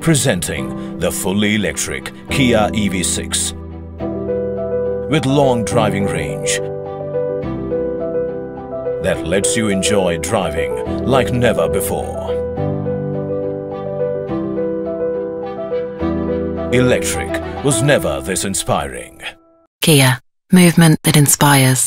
Presenting the fully electric Kia EV6 with long driving range that lets you enjoy driving like never before. Electric was never this inspiring. Kia, movement that inspires.